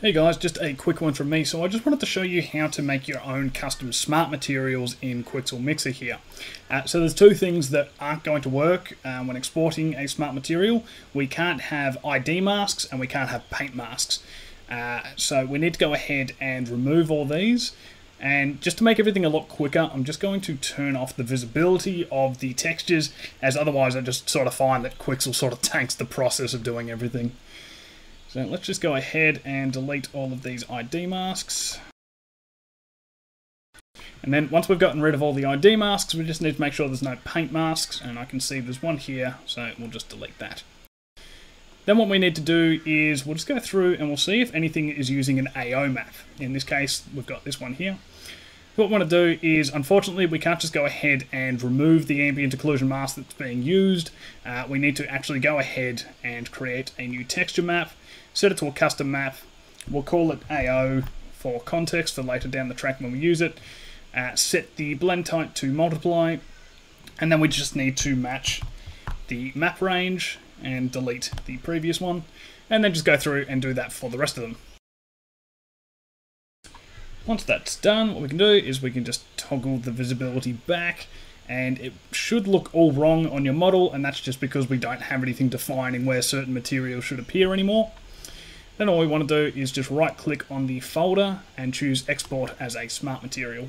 Hey guys, just a quick one from me. So I just wanted to show you how to make your own custom smart materials in Quixel Mixer here. Uh, so there's two things that aren't going to work um, when exporting a smart material. We can't have ID masks and we can't have paint masks. Uh, so we need to go ahead and remove all these. And just to make everything a lot quicker, I'm just going to turn off the visibility of the textures, as otherwise I just sort of find that Quixel sort of tanks the process of doing everything. So let's just go ahead and delete all of these ID masks. And then once we've gotten rid of all the ID masks, we just need to make sure there's no paint masks, and I can see there's one here, so we'll just delete that. Then what we need to do is we'll just go through and we'll see if anything is using an AO map. In this case, we've got this one here. What we want to do is, unfortunately, we can't just go ahead and remove the ambient occlusion mask that's being used. Uh, we need to actually go ahead and create a new texture map, set it to a custom map. We'll call it AO for context for later down the track when we use it. Uh, set the blend type to multiply, and then we just need to match the map range and delete the previous one, and then just go through and do that for the rest of them. Once that's done, what we can do is we can just toggle the visibility back and it should look all wrong on your model and that's just because we don't have anything defining where certain materials should appear anymore. Then all we want to do is just right click on the folder and choose export as a smart material.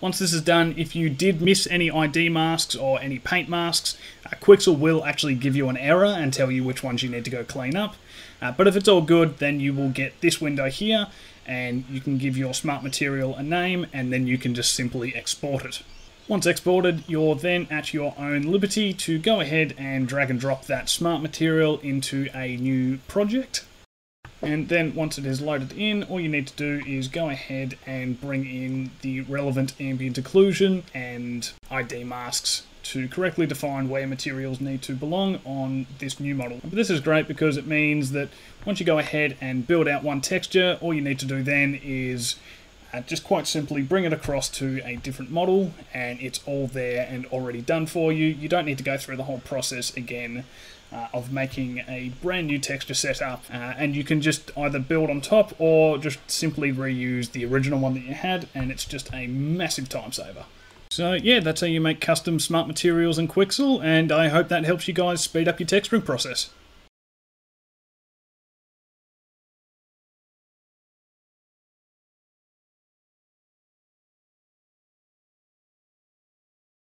Once this is done, if you did miss any ID masks or any paint masks, uh, Quixel will actually give you an error and tell you which ones you need to go clean up. Uh, but if it's all good, then you will get this window here and you can give your smart material a name and then you can just simply export it. Once exported, you're then at your own liberty to go ahead and drag and drop that smart material into a new project. And then once it is loaded in, all you need to do is go ahead and bring in the relevant ambient occlusion and ID masks to correctly define where materials need to belong on this new model. But this is great because it means that once you go ahead and build out one texture, all you need to do then is uh, just quite simply bring it across to a different model and it's all there and already done for you. You don't need to go through the whole process again uh, of making a brand new texture setup uh, and you can just either build on top or just simply reuse the original one that you had and it's just a massive time saver. So yeah, that's how you make custom smart materials in Quixel, and I hope that helps you guys speed up your texturing process.